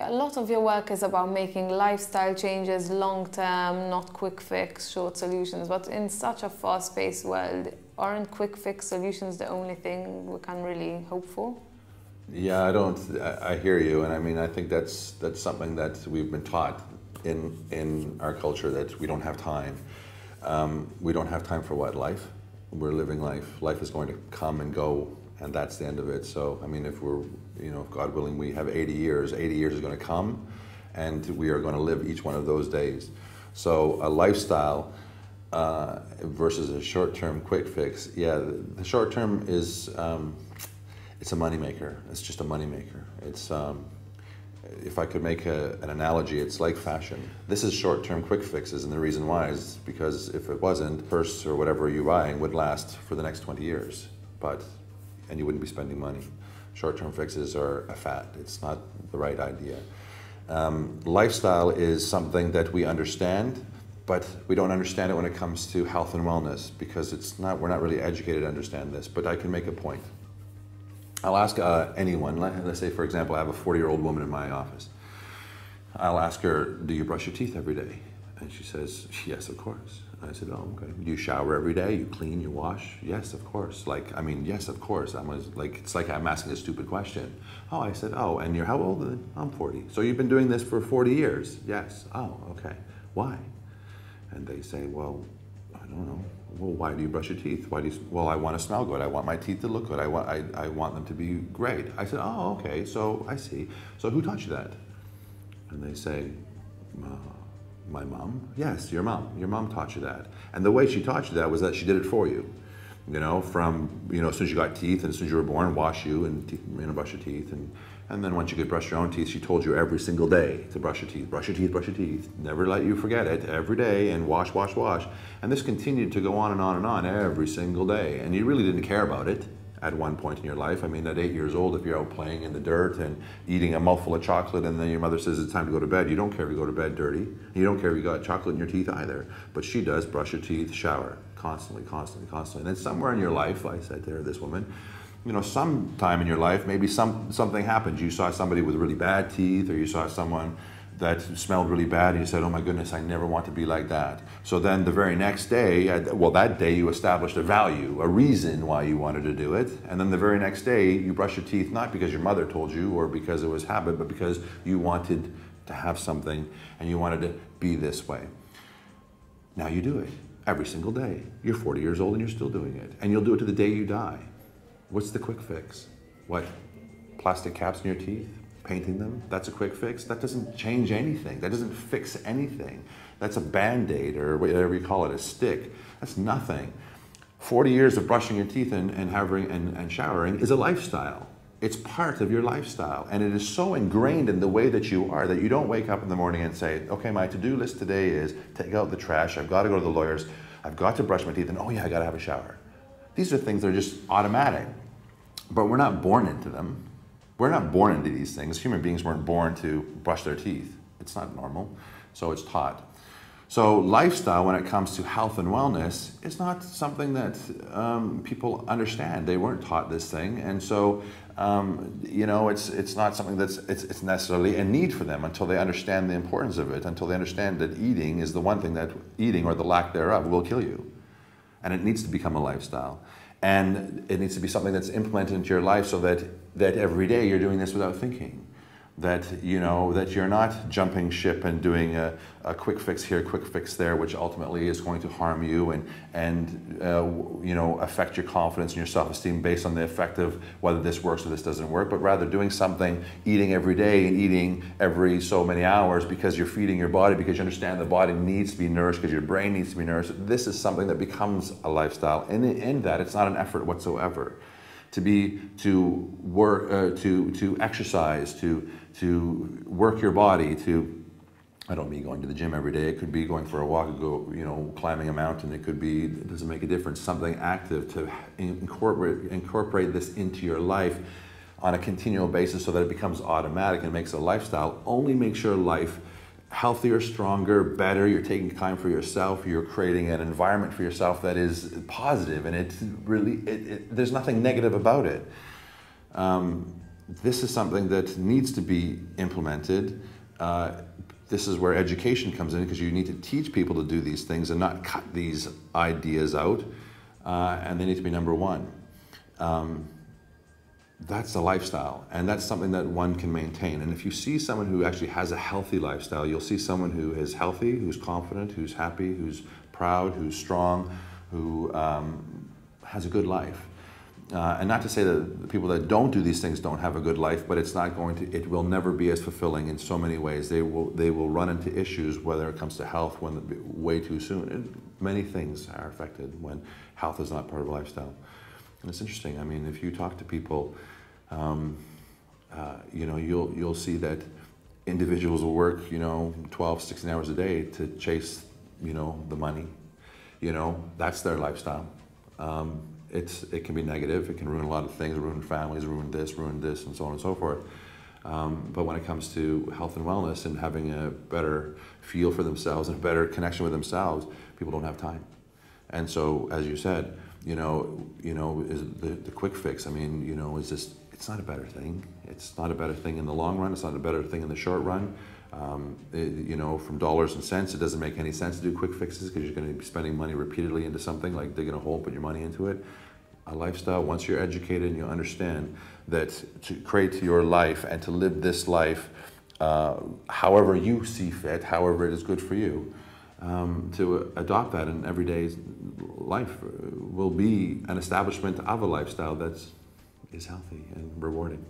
A lot of your work is about making lifestyle changes long term, not quick fix, short solutions. But in such a fast paced world, aren't quick fix solutions the only thing we can really hope for? Yeah, I don't. I, hear you, and I mean, I think that's that's something that we've been taught in in our culture that we don't have time. Um, we don't have time for what life. We're living life. Life is going to come and go, and that's the end of it. So, I mean, if we're, you know, God willing, we have 80 years. 80 years is going to come, and we are going to live each one of those days. So, a lifestyle. Uh, versus a short-term quick fix. Yeah, the, short-term is um, it's a moneymaker. It's just a moneymaker. It's um, if I could make a, an analogy, it's like fashion. This is short-term quick fixes, and the reason why is because if it wasn't, purse or whatever you're buying would last for the next 20 years, but and you wouldn't be spending money. Short-term fixes are a fad. It's not the right idea. Um, lifestyle is something that we understand, but we don't understand it when it comes to health and wellness because it's not. We're not really educated to understand this. But I can make a point. I'll ask uh, anyone, let's say for example, I have a 40 year old woman in my office. I'll ask her, do you brush your teeth every day? And she says, yes, of course. I said, oh, okay. You shower every day? You clean, you wash? Yes, of course. Like, I mean, yes, of course. I was like, it's like I'm asking a stupid question. Oh, I said, oh, and you're how old? I'm 40. So you've been doing this for 40 years? Yes. Oh, okay. Why? And they say, well, I don't know well, why do you brush your teeth? Why do you, well, I want to smell good. I want my teeth to look good. I want, I, I want them to be great. I said, oh, okay, so I see. So who taught you that? And they say, uh, my mom. Yes, your mom. Your mom taught you that. And the way she taught you that was that she did it for you. You know, from, you know, as soon as you got teeth and as soon as you were born, wash you and, you know, brush your teeth. And, and then once you could brush your own teeth, she told you every single day to brush your teeth, brush your teeth, brush your teeth. Never let you forget it every day and wash, wash, wash. And this continued to go on and on and on every single day. And you really didn't care about it at one point in your life. I mean, at eight years old, if you're out playing in the dirt and eating a mouthful of chocolate and then your mother says it's time to go to bed, you don't care if you go to bed dirty. You don't care if you got chocolate in your teeth either. But she does brush your teeth, shower, constantly, constantly, constantly. And then somewhere in your life, I said to her, this woman, you know, sometime in your life, maybe some, something happened. You saw somebody with really bad teeth, or you saw someone that smelled really bad, and you said, Oh my goodness, I never want to be like that. So then the very next day, well, that day you established a value, a reason why you wanted to do it. And then the very next day, you brush your teeth not because your mother told you or because it was habit, but because you wanted to have something and you wanted to be this way. Now you do it every single day. You're 40 years old and you're still doing it. And you'll do it to the day you die. What's the quick fix? What? Plastic caps in your teeth? Painting them? That's a quick fix? That doesn't change anything. That doesn't fix anything. That's a band aid or whatever you call it, a stick. That's nothing. 40 years of brushing your teeth and, and, having, and, and showering is a lifestyle. It's part of your lifestyle. And it is so ingrained in the way that you are that you don't wake up in the morning and say, okay, my to do list today is take out the trash, I've got to go to the lawyers, I've got to brush my teeth, and oh yeah, I got to have a shower. These are things that are just automatic, but we're not born into them. We're not born into these things. Human beings weren't born to brush their teeth. It's not normal, so it's taught. So lifestyle, when it comes to health and wellness, is not something that um, people understand. They weren't taught this thing, and so um, you know, it's it's not something that's it's, it's necessarily a need for them until they understand the importance of it. Until they understand that eating is the one thing that eating or the lack thereof will kill you and it needs to become a lifestyle. And it needs to be something that's implemented into your life so that, that every day you're doing this without thinking that you know that you're not jumping ship and doing a, a, quick fix here, quick fix there, which ultimately is going to harm you and and uh, you know affect your confidence and your self-esteem based on the effect of whether this works or this doesn't work. But rather doing something, eating every day and eating every so many hours because you're feeding your body because you understand the body needs to be nourished because your brain needs to be nourished. This is something that becomes a lifestyle, and in that it's not an effort whatsoever to be to work uh, to to exercise to to work your body to I don't mean going to the gym every day. It could be going for a walk, go, you know, climbing a mountain. It could be, it doesn't make a difference, something active to incorporate, incorporate this into your life on a continual basis so that it becomes automatic and makes a lifestyle. Only make sure life healthier, stronger, better. You're taking time for yourself. You're creating an environment for yourself that is positive and it's really, it, it, there's nothing negative about it. Um, this is something that needs to be implemented. Uh, this is where education comes in because you need to teach people to do these things and not cut these ideas out. Uh, and they need to be number one. Um, that's a lifestyle, and that's something that one can maintain. And if you see someone who actually has a healthy lifestyle, you'll see someone who is healthy, who's confident, who's happy, who's proud, who's strong, who um, has a good life. Uh, and not to say that the people that don't do these things don't have a good life, but it's not going to, it will never be as fulfilling in so many ways. They will, they will run into issues, whether it comes to health, when way too soon. And many things are affected when health is not part of a lifestyle. And it's interesting. I mean, if you talk to people, um, uh, you know, you'll you'll see that individuals will work, you know, 12, 16 hours a day to chase, you know, the money. You know, that's their lifestyle. Um, it's it can be negative. It can ruin a lot of things, ruin families, ruin this, ruin this, and so on and so forth. Um, but when it comes to health and wellness and having a better feel for themselves and a better connection with themselves, people don't have time. And so, as you said, you know, you know, is the, the quick fix. I mean, you know, is just it's not a better thing. It's not a better thing in the long run. It's not a better thing in the short run. Um, it, you know, from dollars and cents, it doesn't make any sense to do quick fixes because you're going to be spending money repeatedly into something like digging a hole, put your money into it. A lifestyle, once you're educated and you understand that to create your life and to live this life uh, however you see fit, however it is good for you, um, to adopt that in everyday life will be an establishment of a lifestyle that's is healthy and rewarding.